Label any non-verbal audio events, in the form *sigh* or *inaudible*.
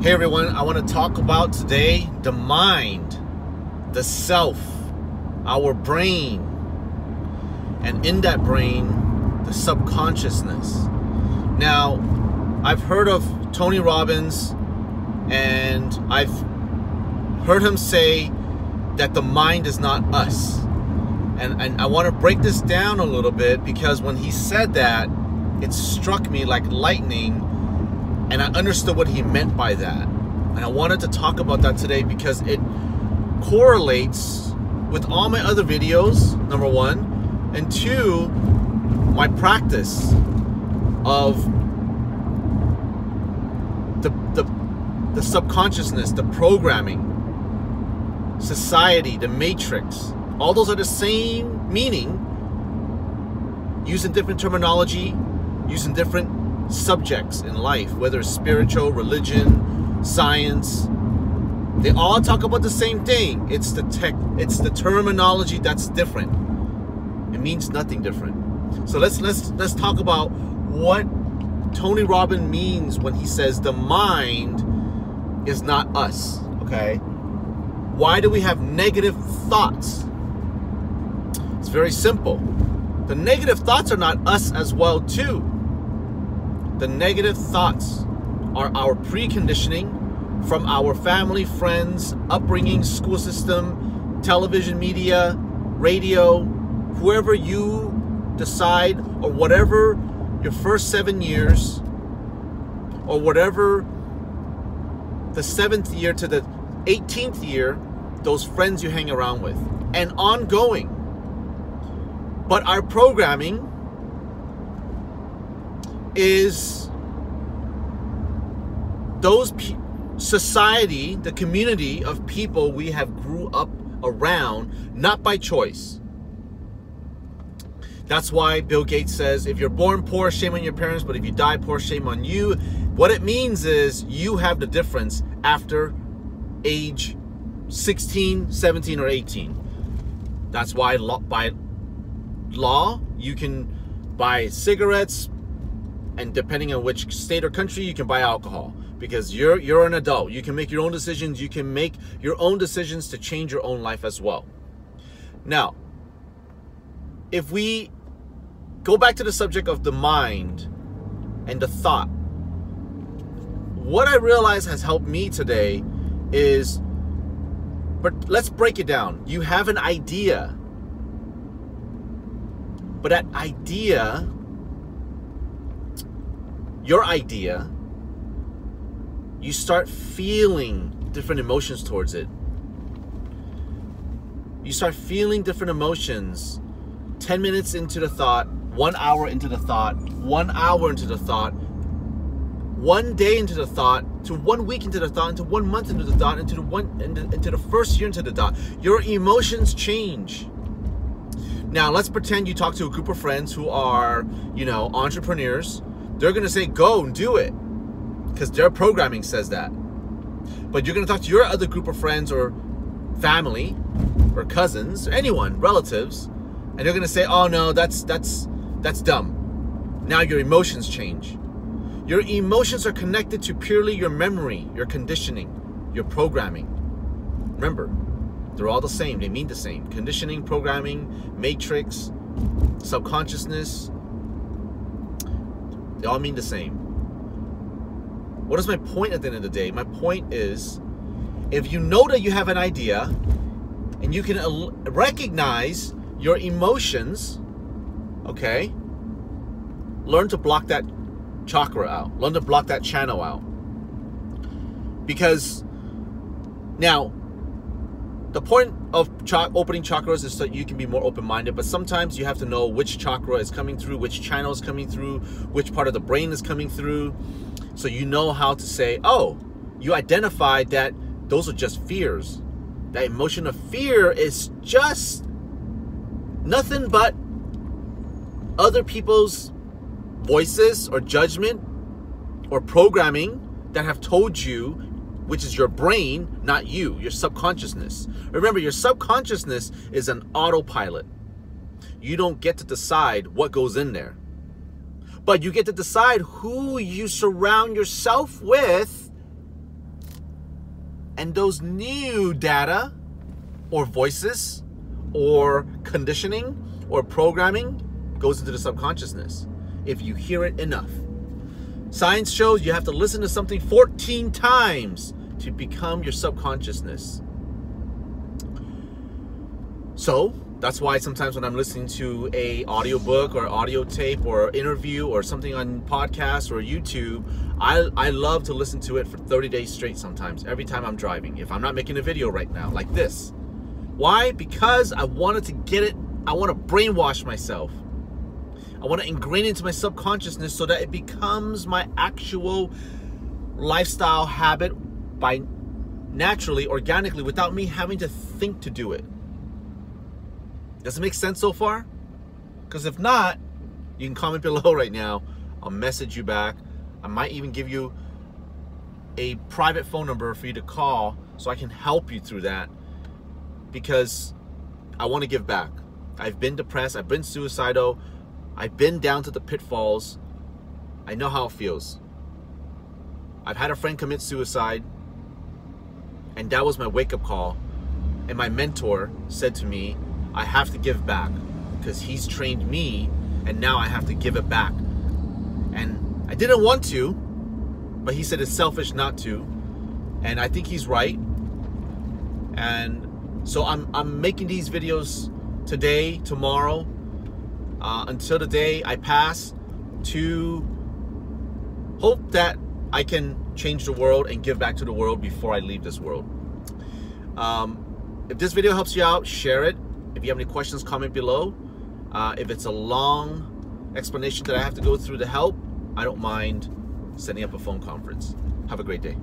Hey everyone, I want to talk about today the mind, the self, our brain, and in that brain, the subconsciousness. Now, I've heard of Tony Robbins and I've heard him say that the mind is not us. And, and I want to break this down a little bit because when he said that, it struck me like lightning and I understood what he meant by that. And I wanted to talk about that today because it correlates with all my other videos, number one, and two, my practice of the, the, the subconsciousness, the programming, society, the matrix. All those are the same meaning, using different terminology, using different subjects in life, whether it's spiritual, religion, science. They all talk about the same thing. It's the tech, it's the terminology that's different. It means nothing different. So let's let's let's talk about what Tony Robbins means when he says the mind is not us. Okay? Why do we have negative thoughts? It's very simple. The negative thoughts are not us as well too. The negative thoughts are our preconditioning from our family, friends, upbringing, school system, television media, radio, whoever you decide, or whatever your first seven years, or whatever the seventh year to the 18th year, those friends you hang around with, and ongoing. But our programming is those society, the community of people we have grew up around, not by choice. That's why Bill Gates says, if you're born poor, shame on your parents, but if you die poor, shame on you. What it means is you have the difference after age 16, 17, or 18. That's why by law, you can buy cigarettes, and depending on which state or country you can buy alcohol. Because you're you're an adult. You can make your own decisions. You can make your own decisions to change your own life as well. Now if we go back to the subject of the mind and the thought what i realize has helped me today is but let's break it down. You have an idea. But that idea your idea, you start feeling different emotions towards it. You start feeling different emotions 10 minutes into the thought, one hour into the thought, one hour into the thought, one day into the thought, to one week into the thought, into one month into the thought, into the one into, into the first year into the thought. Your emotions change. Now let's pretend you talk to a group of friends who are, you know, entrepreneurs they're going to say go and do it because their programming says that. But you're going to talk to your other group of friends or family or cousins, or anyone, relatives, and they're going to say, "Oh no, that's that's that's dumb." Now your emotions change. Your emotions are connected to purely your memory, your conditioning, your programming. Remember, they're all the same. They mean the same. Conditioning, programming, matrix, subconsciousness, they all mean the same. What is my point at the end of the day? My point is if you know that you have an idea and you can recognize your emotions, okay, learn to block that chakra out, learn to block that channel out. Because now, the point of opening chakras is so you can be more open-minded but sometimes you have to know which chakra is coming through which channel is coming through which part of the brain is coming through. So you know how to say oh you identify that those are just fears. That emotion of fear is just nothing but other people's voices or judgment or programming that have told you which is your brain, not you, your subconsciousness. Remember, your subconsciousness is an autopilot. You don't get to decide what goes in there. But you get to decide who you surround yourself with And those new data or voices or conditioning or programming goes into the subconsciousness if you hear it enough. Science shows you have to listen to something 14 times to become your subconsciousness. So, that's why sometimes when I'm listening to a audiobook or audio tape or interview or something on podcast or YouTube, I, I love to listen to it for 30 days straight sometimes, every time I'm driving. If I'm not making a video right now, like this. Why? Because I wanted to get it, I want to brainwash myself. I want to ingrain into my subconsciousness so that it becomes my actual lifestyle habit by naturally, organically, without me having to think to do it. Does it make sense so far? Because if not, you can comment below *laughs* right now. I'll message you back. I might even give you a private phone number for you to call so I can help you through that because I want to give back. I've been depressed, I've been suicidal, I've been down to the pitfalls. I know how it feels. I've had a friend commit suicide, and that was my wake up call. And my mentor said to me, I have to give back because he's trained me, and now I have to give it back. And I didn't want to, but he said it's selfish not to. And I think he's right. And so I'm, I'm making these videos today, tomorrow, uh, until the day I pass to hope that I can change the world and give back to the world before I leave this world. Um, if this video helps you out, share it. If you have any questions, comment below. Uh, if it's a long explanation that I have to go through to help, I don't mind setting up a phone conference. Have a great day.